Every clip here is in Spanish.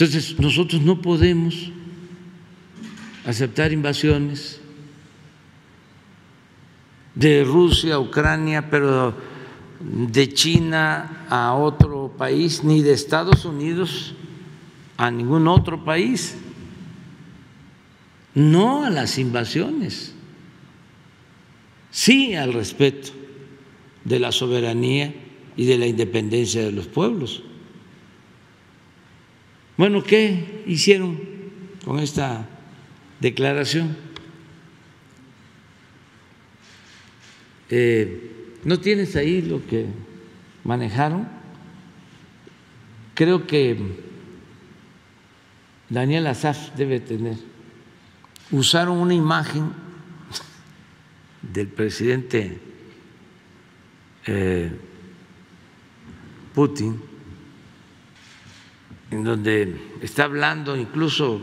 Entonces, nosotros no podemos aceptar invasiones de Rusia a Ucrania, pero de China a otro país, ni de Estados Unidos a ningún otro país. No a las invasiones, sí al respeto de la soberanía y de la independencia de los pueblos. Bueno, ¿qué hicieron con esta declaración? Eh, ¿No tienes ahí lo que manejaron? Creo que Daniel Azaf debe tener. Usaron una imagen del presidente eh, Putin, donde está hablando, incluso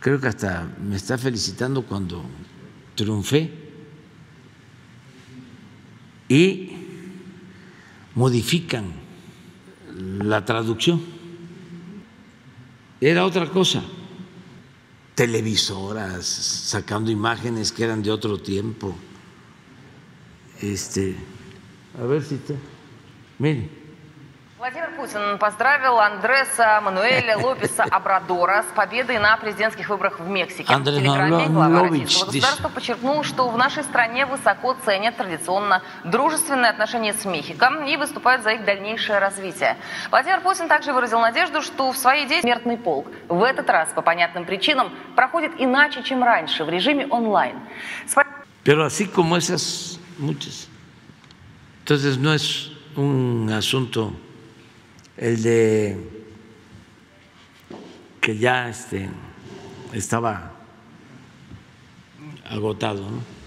creo que hasta me está felicitando cuando triunfé, y modifican la traducción. Era otra cosa, televisoras sacando imágenes que eran de otro tiempo. Este, a ver si está. Miren. Владимир Путин поздравил Андреса Мануэля Лопеса Абрадора с победой на президентских выборах в Мексике. Андрей в телеграмме глава российского государства подчеркнул, что в нашей стране высоко ценят традиционно дружественные отношения с Мехико и выступают за их дальнейшее развитие. Владимир Путин также выразил надежду, что в своей деятельности смертный полк в этот раз по понятным причинам проходит иначе, чем раньше, в режиме онлайн. Pero así como esas, muchas. Entonces no es un asunto el de que ya este, estaba agotado, ¿no?